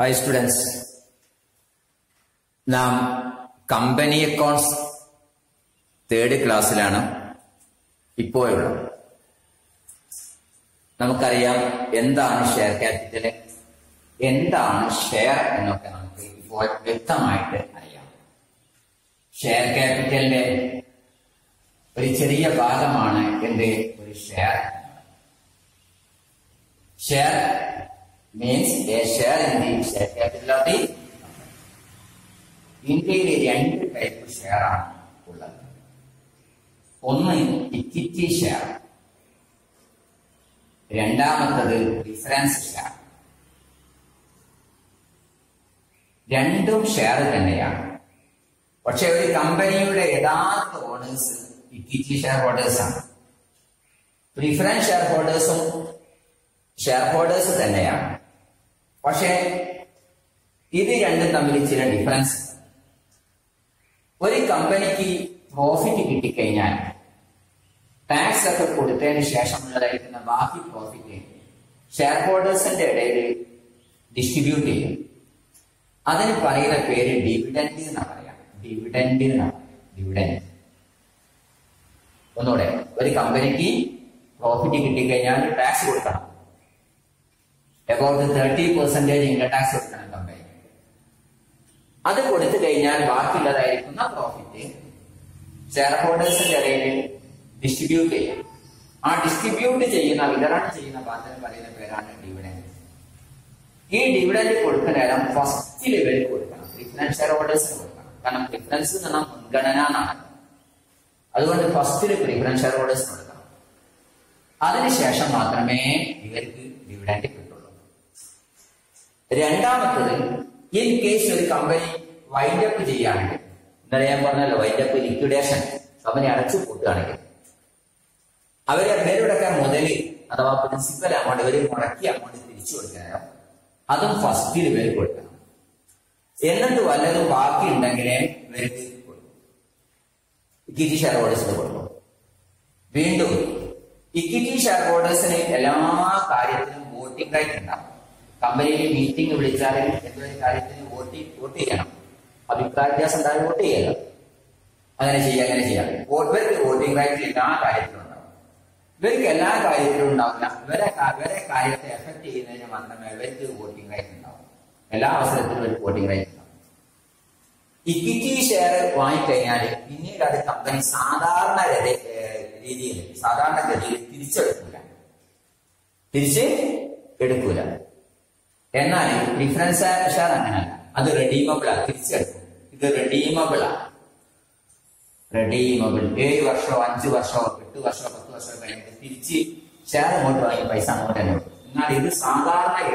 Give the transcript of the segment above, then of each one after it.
Hi students നാം company accounts third ക്ലാസ്സിലാണ് ഇപ്പോഴുള്ളത് നമുക്കറിയാം എന്താണ് ഷെയർ ക്യാപിറ്റൽ എന്താണ് ഷെയർ എന്നൊക്കെ നമുക്ക് ഇപ്പോൾ വ്യക്തമായിട്ട് അറിയാം. ഷെയർ ക്യാപിറ്റലിന്റെ ഒരു ചെറിയ ഭാഗമാണ് എന്റെ ഒരു share share means they share in the share capital of the ഇന്ത്യയിൽ രണ്ട് ടൈപ്പ് ഷെയർ ആണ് ഉള്ളത്. ഒന്ന് ഇക്വിറ്റി ഷെയർ രണ്ടാമത്തത് ഡിഫറൻസ് ഷെയർ രണ്ടും ഷെയർ തന്നെയാണ്. പക്ഷെ ഒരു കമ്പനിയുടെ യഥാർത്ഥ ഓണേഴ്സ് ഇക്വിറ്റി ഷെയർ ഹോൾഡേഴ്സാണ് പ്രിഫറൻസ് ഷെയർ ഹോൾഡേഴ്സും ഷെയർ ഹോൾഡേഴ്സ് തന്നെയാണ്. പക്ഷേ ഇത് രണ്ടും തമ്മിൽ ചില ഡിഫറൻസ് ഒരു കമ്പനിക്ക് പ്രോഫിറ്റ് കിട്ടിക്കഴിഞ്ഞാൽ ടാക്സ് ഒക്കെ കൊടുത്തതിന് ശേഷമുള്ളതായിരിക്കുന്ന ബാക്കി പ്രോഫിറ്റ് ഷെയർ ഹോൾഡേഴ്സിന്റെ ഇടയിൽ ഡിസ്ട്രിബ്യൂട്ട് ചെയ്യും. അതിന് പറയുന്ന പേര് ഡിവിഡൻഡ് എന്നാ പറയാം. ഡിവിഡൻഡ് എന്നാ ഡിവിഡൻഡ് ഒന്നുകൂടെ ഒരു കമ്പനിക്ക് പ്രോഫിറ്റ് കിട്ടിക്കഴിഞ്ഞാൽ ടാക്സ് കൊടുക്കണം. About thirty percentage income tax കൊടുക്കണം കമ്പനി അത് കൊടുത്തു കഴിഞ്ഞാൽ ബാക്കിയുള്ളതായിരിക്കുന്ന പ്രോഫിറ്റ് ഷെയർ ഹോൾഡേഴ്സിന്റെ ഇടയിൽ ഡിസ്ട്രിബ്യൂട്ട് ചെയ്യും. ആ ഡിസ്ട്രിബ്യൂട്ട് ചെയ്യുന്ന വിതരണം ചെയ്യുന്ന പാത്രം പറയുന്ന പേരാണ് ഡിവിഡൻഡ് ഈ ഡിവിഡൻഡ് കൊടുക്കുന്ന നേരം ഫസ്റ്റ് ലെവലിൽ കൊടുക്കണം. പ്രിഫറൻസ് ഷെയർ ഹോൾഡേഴ്സിന് കൊടുക്കണം. കാരണം പ്രിഫറൻസ് എന്ന് പറഞ്ഞാൽ മുൻഗണന എന്നാണ്. അതുകൊണ്ട് ഫസ്റ്റിൽ പ്രിഫറൻസ് ഷെയർ ഹോൾഡേഴ്സിന് കൊടുക്കണം. അതിനുശേഷം മാത്രമേ ഇവർക്ക് ഡിവിഡൻഡ് രണ്ടാമത്തത് ഇൻ കേസ് ഒരു കമ്പനി വൈൻഡ് അപ്പ് ചെയ്യുകയാണെങ്കിൽ ഇന്നലെ ഞാൻ പറഞ്ഞല്ലോ വൈൻഡ് അപ്പ് ലിക്വിഡേഷൻ കമ്പനി അടച്ചു പൂട്ടുകയാണെങ്കിൽ. അവരെ പേരുടക്കാൻ മുതലിൽ അഥവാ പ്രിൻസിപ്പൽ അമൗണ്ട് ഇവരെ മുടക്കിയ അമൗണ്ട് തിരിച്ചു കൊടുക്കാനോ അതും ഫസ്റ്റിൽ പേര് കൊടുക്കണം. എന്നിട്ട് വല്ലതും ബാക്കി ഉണ്ടെങ്കിലേ ഇവർക്ക് ഇക്വിറ്റി ഷെയർ ഹോൾഡേഴ്സിന് കൊടുക്കും. വീണ്ടും ഇക്വിറ്റി ഷെയർ ഹോൾഡേഴ്സിന് എല്ലാ കാര്യത്തിനും വോട്ടിംഗ് റൈറ്റ് ഉണ്ടാവും. കമ്പനിയിൽ മീറ്റിംഗ് വിളിച്ചാൽ എന്തൊരു കാര്യത്തിന് വോട്ട് വോട്ട് ചെയ്യണം. അഭിപ്രായ വ്യത്യാസം ഉണ്ടായാലും വോട്ട് ചെയ്യുക അങ്ങനെ ചെയ്യാം അങ്ങനെ ചെയ്യാം. ഇവർക്ക് വോട്ടിംഗ് റൈറ്റ് എല്ലാ കാര്യത്തിലും ഉണ്ടാവും. ഇവർക്ക് എല്ലാ കാര്യത്തിലും ഉണ്ടാവില്ല. ഇവരെ ഇവരെ കാര്യത്തെ എഫക്ട് ചെയ്യുന്നതിന് മാത്രമേ ഇവർക്ക് വോട്ടിംഗ് റൈറ്റ് ഉണ്ടാവും. എല്ലാ അവസരത്തിലും ഒരു വോട്ടിംഗ് റൈറ്റ് ഇക്വിറ്റി ഷെയർ വാങ്ങിക്കഴിഞ്ഞാൽ പിന്നീട് അത് കമ്പനി സാധാരണ രീതിയിൽ സാധാരണ ഗതിയിൽ തിരിച്ചെടുക്കൂല. തിരിച്ച് എടുക്കൂല. എന്നാൽ ഡിഫറൻസ് ഷെയർ അങ്ങനല്ല അത് റെഡീമബിൾ ആണ് തിരിച്ചെടുക്കും. ഇത് റെഡീമബിൾ ആണ് റെഡീമബിൾ ഏഴ് വർഷമോ അഞ്ച് വർഷമോ എട്ട് വർഷമോ പത്ത് വർഷമോ കഴിഞ്ഞിട്ട് തിരിച്ച് ഷെയർ അങ്ങോട്ട് വാങ്ങി പൈസ അങ്ങോട്ട് തന്നെ എന്നാൽ ഇത് സാധാരണ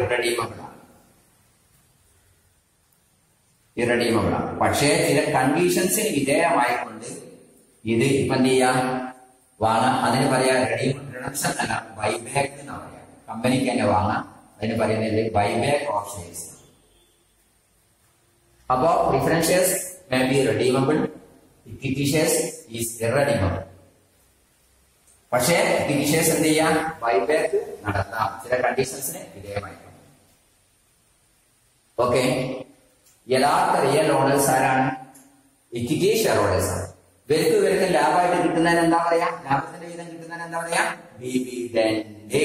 ഇറഡീമബിൾ ആണ്. പക്ഷേ ചില കണ്ടീഷൻസിന് വിധേയമായിക്കൊണ്ട് ഇത് ഇപ്പം എന്ത് ചെയ്യാം? വാങ്ങാം. അതിന് പറയാം റെഡീം റിഡക്ഷൻ അല്ല ബൈബാക്ക് എന്ന് പറയാം. കമ്പനിക്ക് തന്നെ വാങ്ങാം. അതിന് പറയുന്നത് ബൈബാക്ക് ഓപ്ഷൻസ് അപ്പോ preference shares may be redeemable equity shares is irredeemable പക്ഷേ ഇക്വിറ്റി ഷെയർസ് എന്ത് ചെയ്യാം? ബൈബാക്ക് നടത്താം. ചില കണ്ടീഷൻസിന് വിധേയമായിരിക്കും. ഓക്കെ യഥാർത്ഥ റിയൽ ഓണേഴ്സ് ആരാണ്? ഇക്വിറ്റി ഷെയർ ഓണേഴ്സ് ആണ് ഇവർക്ക് ഇവർക്ക് ലാഭമായിട്ട് കിട്ടുന്നതിന് എന്താ പറയാ? ലാഭത്തിന്റെ വീതം കിട്ടുന്നതിന് എന്താ പറയാ? ഡിവിഡൻഡ്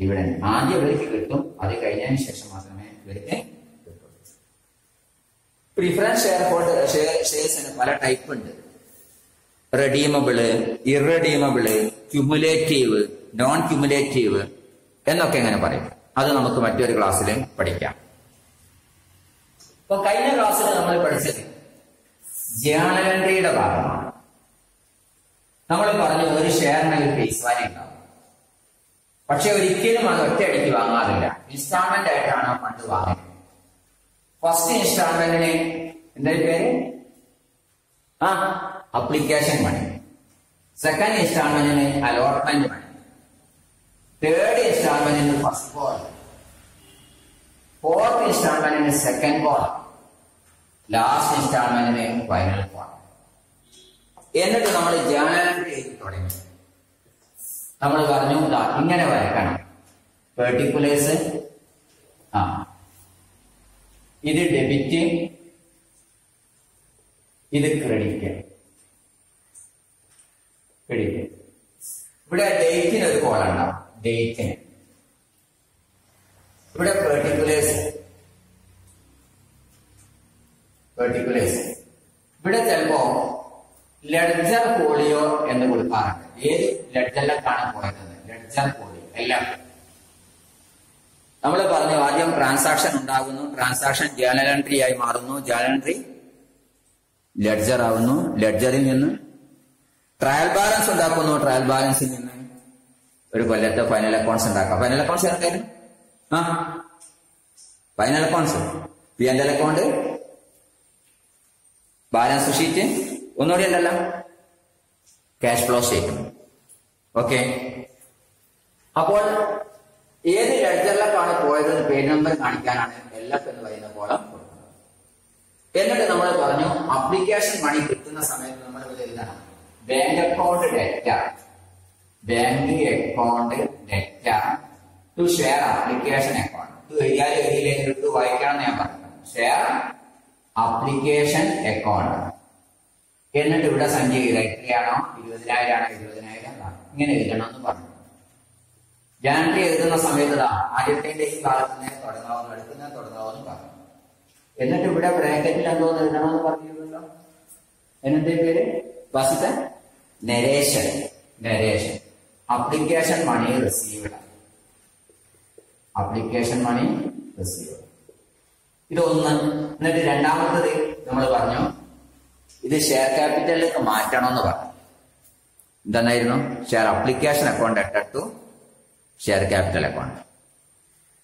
ഡിവിഡൻഡ് ആദ്യം ഇവർക്ക് കിട്ടും അത് കഴിഞ്ഞതിന് ശേഷം മാത്രമേ ഇവർക്ക് കിട്ടുള്ളൂ. പ്രിഫറൻസ് ഷെയർ ഹോൾഡർ ഷെയർസിന് പല ടൈപ്പ് ഉണ്ട്. Redeemable irredeemable cumulative non cumulative എന്നൊക്കെ എങ്ങനെ പറയും. അത് നമുക്ക് മറ്റൊരു ക്ലാസ്സിൽ പഠിക്കാം. ഇപ്പൊ കഴിഞ്ഞ ക്ലാസ്സിൽ നമ്മൾ പഠിച്ചത് ജേണൽ ഭാഗമാണ്. നമ്മൾ പറഞ്ഞു ഒരു ഷെയറിന് ഒരു ഫേസ് വാല്യൂ പക്ഷെ ഒരിക്കലും അത് ഒറ്റയടിക്ക് വാങ്ങാറില്ല. ഇൻസ്റ്റാൾമെന്റ് ആയിട്ടാണ് ആ ഫണ്ട് വാങ്ങുന്നത്. ഫസ്റ്റ് ഇൻസ്റ്റാൾമെന്റിന് എന്തൊരു പേര്? ആ അപ്ലിക്കേഷൻ മണി. സെക്കൻഡ് ഇൻസ്റ്റാൾമെന്റിന് അലോട്ട്മെന്റ് മണി. തേർഡ് ഇൻസ്റ്റാൾമെന്റിന് ഫസ്റ്റ് ബോൾ ഫോർത്ത് ഇൻസ്റ്റാൾമെന്റിന് സെക്കൻഡ് ബോൾ ലാസ്റ്റ് ഇൻസ്റ്റാൾമെന്റിന് ഫൈനൽ ബോൾ എന്നിട്ട് നമ്മൾ ജേണൽ തുടങ്ങി. നമ്മൾ പറഞ്ഞു ഇങ്ങനെ വരക്കണം പെർട്ടിക്കുലേഴ്സ് ആ. ഇത് ഡെബിറ്റ് ഇത് ക്രെഡിറ്റ് ക്രെഡിറ്റ് ഇവിടെ ഡേറ്റിന് ഒരു കോളം ഉണ്ടാവും ഡേറ്റിന് ഇവിടെ പെർട്ടിക്കുലേഴ്സ് പെർട്ടിക്കുലേഴ്സ് ഇവിടെ ചിലപ്പോ ലെഡ്ജർ പോളിയോ എന്ന് കൊടുക്കാറുണ്ട്. ഏത് ലഡ്ജറിലേക്കാണ് പോയത്. ലഡ്ജർ പോയി. എല്ലാം നമ്മൾ പറഞ്ഞു ആദ്യം ട്രാൻസാക്ഷൻ ഉണ്ടാകുന്നു. ട്രാൻസാക്ഷൻ ജേണൽ എൻട്രി ആയി മാറുന്നു. ജേണൽ എൻട്രി ലെഡ്ജർ ആവുന്നു. ലെഡ്ജറിൽ നിന്ന് ട്രയൽ ബാലൻസ് ഉണ്ടാക്കുന്നു. ട്രയൽ ബാലൻസിൽ നിന്ന് ഒരു കൊല്ലത്തെ ഫൈനൽ അക്കൗണ്ട്സ് ഉണ്ടാക്കാം. ഫൈനൽ അക്കൗണ്ട്സ് എന്തായാലും ആ? ഫൈനൽ അക്കൗണ്ട്സ് പി എന്റെ അക്കൗണ്ട് ബാലൻസ് ഷീറ്റ് ഒന്നുകൂടി ഉണ്ടല്ലോ. Cash flow statement okay. അപ്പോൾ ഏത് ലെഡ്ജറിലേക്കാണ് പോയത് പേജ് നമ്പർ കാണിക്കാനാണ് എല്ലാം എന്ന് പറയുന്ന കോളം എന്നിട്ട് നമ്മൾ പറഞ്ഞു അപ്ലിക്കേഷൻ മണി കിട്ടുന്ന സമയത്ത് നമ്മൾ എഴുതണം. Bank account debtor bank account debtor to share application account ഇത് എഴുതിയാൽ ഇത് വായിക്കണം ഞാൻ പറഞ്ഞു. ഷെയർ അപ്ലിക്കേഷൻ അക്കൗണ്ട് എന്നിട്ട് ഇവിടെ സംഖ്യ എത്രയാണോ ഇരുപതിനായിരം ആണോ? ഇരുപതിനായിരം ഇങ്ങനെ എഴുതണം എന്ന് പറഞ്ഞു. ജാൻഡി എഴുതുന്ന സമയത്ത് ആദ്യത്തെ ഈ ഭാഗത്ത് നിന്ന് തുടങ്ങാവുന്ന എടുക്കുന്ന തുടങ്ങാവുന്ന പറഞ്ഞു. എന്നിട്ട് ഇവിടെ ബ്രാക്കറ്റിൽ എന്തോന്ന് എഴുതണമെന്ന് പറഞ്ഞിരുന്നല്ലോ. എന്നെ പേര്? First narration. Narration. Application money received application money received ഇതൊന്ന് എന്നിട്ട് രണ്ടാമത്തത് നമ്മൾ പറഞ്ഞു ഇത് ഷെയർ ക്യാപിറ്റലിലേക്ക് മാറ്റണം എന്ന് പറഞ്ഞു. എന്തായിരുന്നു share application account added to share capital account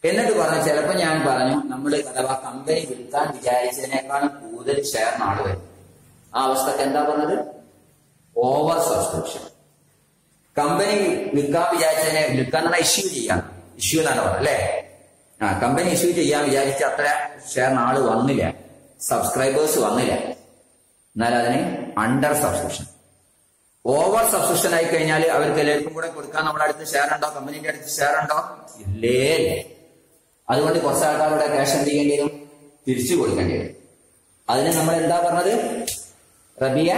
എന്നിട്ട് പറഞ്ഞു ചിലപ്പോൾ ഞാൻ പറഞ്ഞു നമ്മൾ അഥവാ കമ്പനി വിൽക്കാൻ വിചാരിച്ചതിനേക്കാളും കൂടുതൽ ഷെയർ നാട് വരും. ആ അവസ്ഥക്ക് എന്താ പറഞ്ഞത്? ഓവർ സബ്സ്ക്രിപ്ഷൻ കമ്പനി വിൽക്കാൻ വിചാരിച്ചതിനെ വിൽക്കാൻ പറഞ്ഞാൽ ഇഷ്യൂ ചെയ്യാം. ഇഷ്യൂ എന്നാണ് പറഞ്ഞത് അല്ലേ? ആ കമ്പനി ഇഷ്യൂ ചെയ്യാൻ വിചാരിച്ച അത്ര ഷെയർ നാൾ വന്നില്ല. സബ്സ്ക്രൈബേഴ്സ് വന്നില്ല. എന്നാൽ അതിന് അണ്ടർ സബ്സ്ക്രിപ്ഷൻ ഓവർ സബ്സ്ക്രിപ്ഷൻ ആയി കഴിഞ്ഞാൽ അവർക്ക് എല്ലാവർക്കും കൂടെ കൊടുക്കാൻ നമ്മുടെ അടുത്ത് ഷെയർ ഉണ്ടോ കമ്പനിന്റെ അടുത്ത് ഷെയർ ഉണ്ടോ ഇല്ലേ. അതുകൊണ്ട് കുറച്ച് ആൾക്കാരുടെ ക്യാഷ് എന്ത് ചെയ്യേണ്ടി വരും തിരിച്ചു കൊടുക്കേണ്ടി വരും. അതിന് നമ്മൾ എന്താ പറഞ്ഞത്? റബിയ?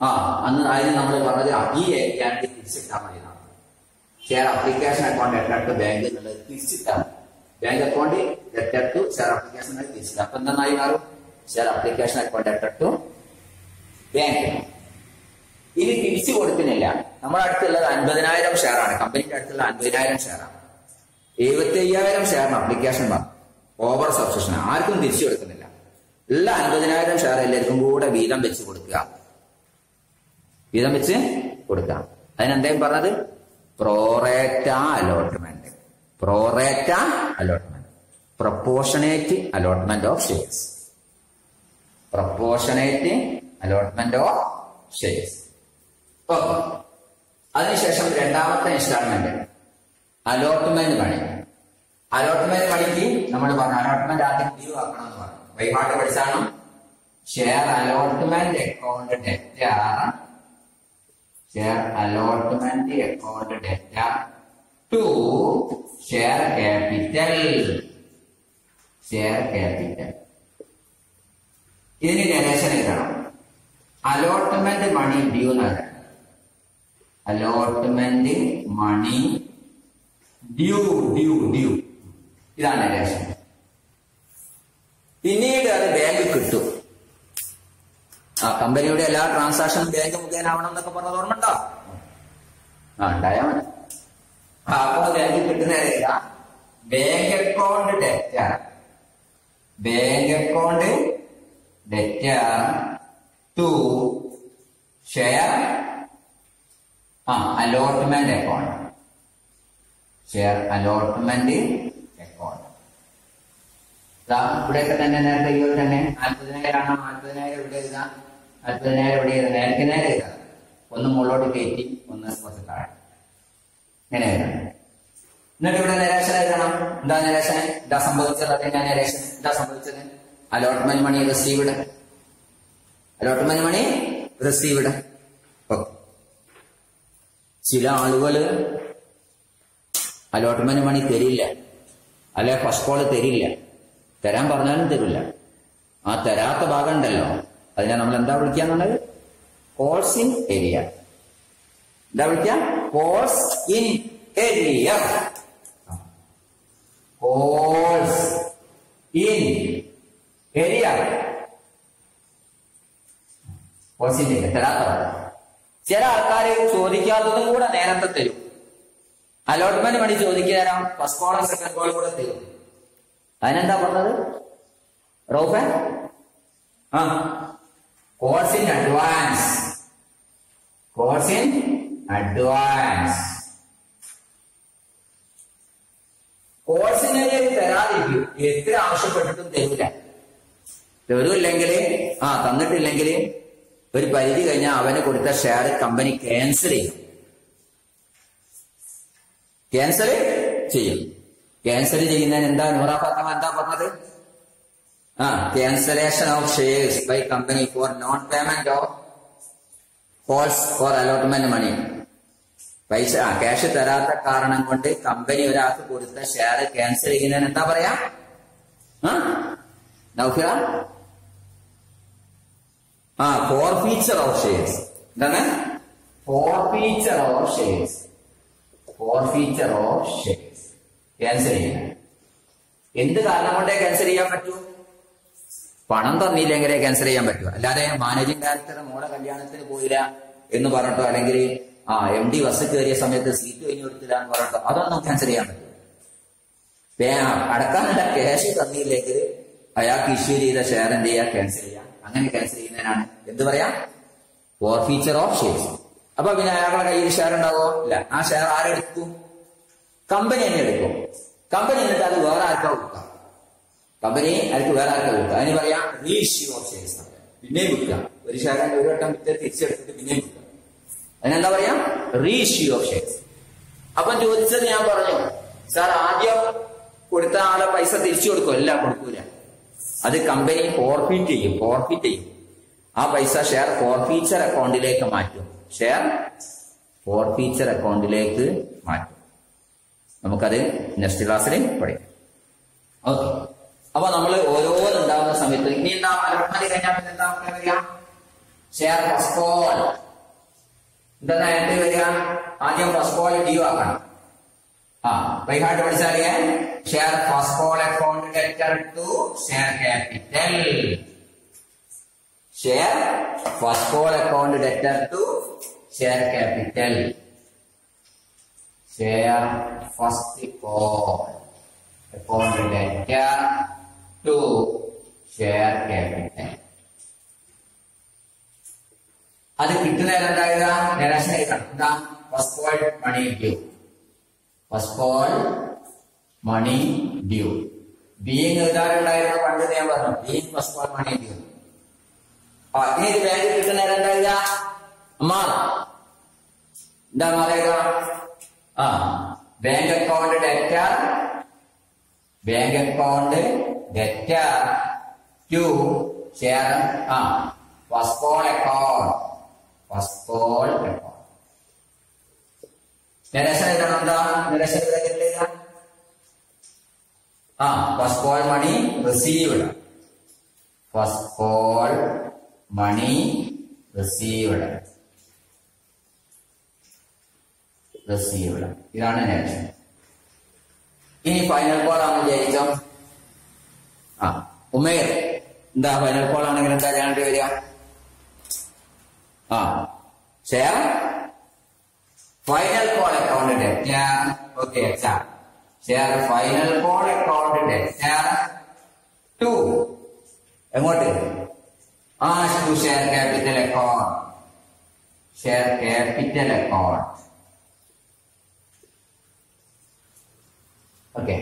ആ അന്ന് അതിന് നമ്മൾ പറഞ്ഞത്? അബിയെ ഗ്യാരണ്ടി തിരിച്ചിട്ടാൽ മതി ഷെയർ അപ്ലിക്കേഷൻ അക്കൗണ്ട് എട്ടു ബാങ്ക് എന്നുള്ളത് തിരിച്ചിട്ടാൽ ബാങ്ക് അക്കൗണ്ട് എട്ടു ഷെയർ അപ്ലിക്കേഷൻ തിരിച്ചിട്ടാൽ അപ്പൊ എന്തായി മാറും? ഷെയർ അപ്ലിക്കേഷൻ അക്കൗണ്ട് എട്ടു ബാങ്ക് ഇനി തിരിച്ചു കൊടുക്കുന്നില്ല. നമ്മുടെ അടുത്തുള്ളത് അൻപതിനായിരം ഷെയർ ആണ്. കമ്പനിയുടെ അടുത്തുള്ള അൻപതിനായിരം ഷെയർ ആണ്. എഴുപത്തി അയ്യായിരം ഷെയറിന് അപ്ലിക്കേഷൻ വന്നു. ഓവർ സബ്സ്ക്രിപ്ഷൻ ആർക്കും തിരിച്ചു കൊടുക്കുന്നില്ല. ഉള്ള അൻപതിനായിരം ഷെയർ എല്ലാവർക്കും കൂടെ വീതം വെച്ച് കൊടുക്കുക. വീതം വെച്ച് കൊടുക്കുക. അതിനെന്തേലും പറഞ്ഞത്? Pro rata allotment pro rata allotment proportionate allotment of shares proportionate allotment of shares അതിനുശേഷം രണ്ടാമത്തെ ഇൻസ്റ്റാൾമെന്റ് അലോട്ട്മെന്റ് പണി. അലോട്ട്മെന്റ് പണിക്ക് നമ്മൾ പറഞ്ഞു അലോട്ട്മെന്റ് ആദ്യം ലീവ് ആക്കണം എന്ന് പറഞ്ഞു. വൈപാട്ട് പഠിച്ചാണ്? Share allotment account ഡെറ്റ share allotment account ഡെറ്റ to share capital share capital ഇതിന് ഗണേശൻ എഴുതണം. അലോട്ട്മെന്റ് മണി ഡ്യൂ എന്നാണ് അലോട്ട്മെന്റ് മണി ഡ്യൂ ഡ്യൂ ഡ്യൂ ഇതാണ് രേഷൻ പിന്നീട് അത് ബാങ്ക് കിട്ടും. ആ കമ്പനിയുടെ എല്ലാ ട്രാൻസാക്ഷനും ബാങ്ക് മുഖേന ആവണം എന്നൊക്കെ പറഞ്ഞത് ഓർമ്മ ഉണ്ടോ ആ ഉണ്ടായാ മതി. അപ്പൊ bank കിട്ടുന്നതല്ല bank account debtor bank account debtor to share ആ allotment account share allotment account ഇവിടെയൊക്കെ തന്നെ നേരത്തെ ഈ ഒരു തന്നെ നാൽപ്പതിനായിരം ആണോ നാൽപ്പതിനായിരം ഇവിടെ എഴുതാം നാൽപ്പതിനായിരം ഇവിടെ എഴുതാം നേരത്തെ നേരെ എഴുതാം. ഒന്ന് മുകളിലോട്ട് കയറ്റി ഒന്ന് കുറച്ച് താഴെ. ഇങ്ങനെ എന്നിട്ട് ഇവിടെ നിരാശ എഴുതണം എന്താ നിരാശ എന്താ സംഭവിച്ചത്? അതിന്റെ നിരാശ എന്താ സംഭവിച്ചത്? Allotment money received allotment money received ചില ആളുകൾ അലോട്ട്മെന്റ് മണി തരില്ല. അല്ലെ ഫസ്റ്റ് കോൾ തരില്ല. തരാൻ പറഞ്ഞാലും തരില്ല. ആ തരാത്ത ഭാഗം ഉണ്ടല്ലോ അതിനെ നമ്മൾ എന്താ വിളിക്കാന്നുള്ളത് ഇൻ ഏരിയ എന്താ വിളിക്കുക calls in arrear calls in arrear calls in arrear തരാത്ത ഭാഗം. ചില ആൾക്കാർ ചോദിക്കാത്തതും കൂടെ നേരത്തെ തരും. അലോട്ട്മെന്റ് പണി ചോദിക്കാനോ ഫസ്റ്റ് കോളും സെക്കൻഡ് കോളും കൂടെ തരും. അതിനെന്താ പറഞ്ഞത്? റോഫൻ ആ. Calls in advance calls in advance കോഴ്സിനെ തരാതിരിക്കും എത്ര ആവശ്യപ്പെട്ടിട്ടും തരൂല. തരൂല്ലെങ്കിൽ ആ തന്നിട്ടില്ലെങ്കിൽ ഒരു പരിധി കഴിഞ്ഞാൽ അവന് കൊടുത്ത ഷെയർ കമ്പനി ക്യാൻസൽ ചെയ്യും. ക്യാൻസൽ ചെയ്യും. ക്യാൻസൽ ചെയ്യുന്നതിന് എന്താ നൂറ എന്താ പറഞ്ഞത്? ആ cancellation of shares by company for non payment of calls for allotment money പൈസ ആ ക്യാഷ് തരാത്ത കാരണം കൊണ്ട് കമ്പനി ഒരാൾക്ക് കൊടുത്ത ഷെയർ ക്യാൻസൽ ചെയ്യുന്നതിന് എന്താ പറയാ? ആ ആ ഫോർ ഫീച്ചർ ഓഫ് ഷെയർസ് എന്താണ്? Forfeiture of shares forfeiture of shares cancel ചെയ്യാൻ എന്ത് കാരണം കൊണ്ടേ ക്യാൻസൽ ചെയ്യാൻ പറ്റൂ? പണം തന്നില്ലെങ്കിലേ ക്യാൻസൽ ചെയ്യാൻ പറ്റൂ. അല്ലാതെ മാനേജിംഗ് ഡയറക്ടർ മോളെ കല്യാണത്തിന് പോയില്ല എന്ന് പറഞ്ഞിട്ടോ അല്ലെങ്കിൽ ആ എം ഡി ബസ് കയറിയ സമയത്ത് സീറ്റ് കഴിഞ്ഞു കൊടുത്തില്ല എന്ന് പറഞ്ഞിട്ടോ അതൊന്നും ക്യാൻസൽ ചെയ്യാൻ പറ്റും. അടക്കാനുള്ള ക്യാഷ് തന്നില്ലെങ്കിൽ അയാൾക്ക് ഇഷ്യൂ ചെയ്ത ഷെയർ എന്ത് ചെയ്യാം? ക്യാൻസൽ ചെയ്യാം. അങ്ങനെ ക്യാൻസൽ ചെയ്യുന്നതിനാണ് എന്ത് പറയാ? ഫോർ ഫീച്ചർ ഓഫ് ഷെയർസ് അപ്പൊ പിന്നെ അയാളുടെ കയ്യിൽ ഷെയർ ഉണ്ടാവോ? ഇല്ല. ആ ഷെയർ ആരെടുക്കും കമ്പനി തന്നെ എടുക്കും. കമ്പനി എന്നിട്ട് അത് വേറെ ആർക്കാ കൊടുക്കാം? കമ്പനി അയാൾക്ക് വേറെ ആർക്കാ കൊടുക്കാം? അതിന് പറയാം റീഇഷ്യൂ ഓഫ് ഷെയർസ് പിന്നെയും വിൽക്കാം ഒരു ഷെയർ ഒരു വട്ടം വിറ്റ് തിരിച്ചെടുത്തിട്ട് പിന്നെയും കൊടുക്കാം. അതിനെന്താ പറയാ? റീഇഷ്യൂ ഓഫ് ഷെയർസ് അപ്പം ചോദിച്ചത് ഞാൻ പറഞ്ഞു സാർ ആദ്യം കൊടുത്ത ആളെ പൈസ തിരിച്ചു കൊടുക്കും എല്ലാം കൊടുക്കൂല. അത് കമ്പനി ഫോർഫീറ്റ് ചെയ്യും ഫോർഫീറ്റ് ചെയ്യും. ആ പൈസ ഷെയർ ഫോർഫീച്ചർ അക്കൗണ്ടിലേക്ക് മാറ്റും. ഷെയർ ഫോർഫീച്ചർ അക്കൗണ്ടിലേക്ക് മാറ്റും. നമുക്കത് നെക്സ്റ്റ് ക്ലാസ്സിൽ പഠിക്കാം. ഓക്കെ അപ്പൊ നമ്മൾ ഓരോന്നുണ്ടാവുന്ന സമയത്ത് ഇനി എന്താ അലോട്ട്മെന്റ് കഴിഞ്ഞാൽ പിന്നെ എന്താ വരിക? ഷെയർ എന്താ നേരത്തെ വരിക? ആദ്യം ഫസ്റ്റ് കോൾ ഡ്യൂ ആക്കണം ആ by heart പഠിച്ചാലേ share first call account debtor to share capital share first call account debtor to share capital share first call account debtor to share capital അത് കിട്ടുന്നതിന് എന്താ നിരാശ എഴുതണം എന്താ first call money due first call money due being എഴുതാറുണ്ടായിരുന്നു പണ്ട് ഞാൻ പറഞ്ഞു being first call money due ആ ഇനി ഇത് ബാങ്ക് കിട്ടുന്നേരം എന്താ എഴുതാ അമ്മ എന്താ പറയുക ആ bank account debtor bank account debtor to share ആ first call account first call account നിരശന എഴുതണം എന്താ നിരശന എഴുതാ ആ first call money received first call money received received ഇതാണ് നേഷൻ ഇനി ഫൈനൽ കോൾ ആണ് വിചാരിച്ചോ ആ ഉമേർ. എന്താ ഫൈനൽ കോൾ ആണെങ്കിൽ എന്താ ചെയ്യേണ്ടി വരിക? ആ ഷെയർ ഫൈനൽ കോൾ അക്കൗണ്ട് ഞാൻ okay exam share final call account debtor to എങ്ങോട്ട് ആ to share capital account share capital account okay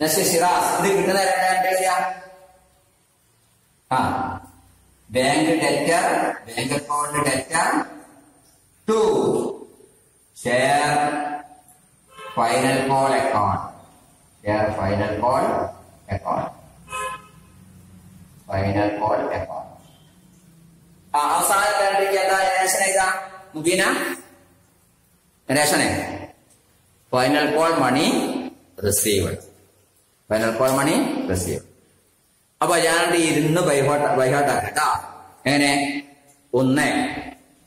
next Shiraz ഇത് കിട്ടുന്ന രണ്ടായിട്ട് എഴുതിയ ആ bank debtor bank account debtor to share final call account share final call account final call account ആ അവസാന പേരണ്ടിക്ക് എന്താ രേഷൻ എഴുതാ Mubeena രേഷനെ final call money received final call money receive അപ്പൊ ഞാൻ ഇരുന്ന് ബൈഹോട്ട് ബൈഹോട്ടാക്കട്ടോ. എങ്ങനെ? ഒന്ന്.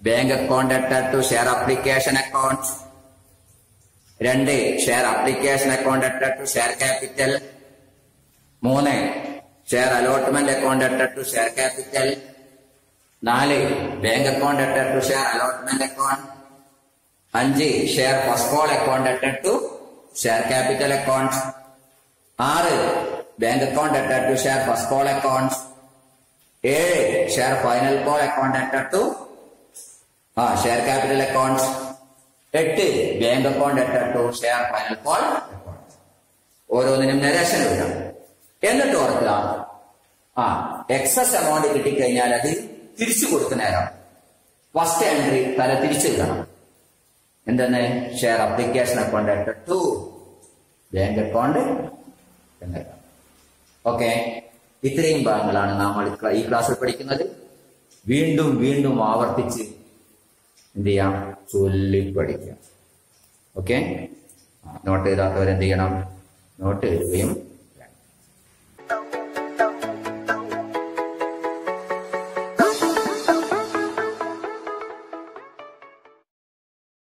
Bank account added to share application account രണ്ട് share application account added to share capital മൂന്ന് share allotment account added to share capital നാല് bank account added to share allotment account അഞ്ച് share first call account added to share capital account ആറ് bank account added to share first call account ഏഴ് share final call account added to ആ share capital account എട്ട് bank account എട്ട് share final call ഓരോന്നിനും narration വിടാം എന്നിട്ട് ഓർക്കുക ആ എക്സസ് എമൗണ്ട് കിട്ടിക്കഴിഞ്ഞാൽ അത് തിരിച്ചു കൊടുത്ത നേരം. ഫസ്റ്റ് എൻട്രി തല തിരിച്ചെഴുതണം എന്തെന്ന്? ഷെയർ അപ്ലിക്കേഷൻ അക്കൗണ്ട് എട്ട് ബാങ്ക് അക്കൗണ്ട് ഓക്കെ ഇത്രയും ഭാഗങ്ങളാണ് നമ്മൾ ഈ ക്ലാസ്സിൽ പഠിക്കുന്നത്. വീണ്ടും വീണ്ടും ആവർത്തിച്ച് എന്ത് ചെയ്യാം ചൊല്ലി പഠിക്കാം. ഓക്കെ നോട്ട് എഴുതാത്തവരെന്ത് ചെയ്യണം നോട്ട് എഴുതുകയും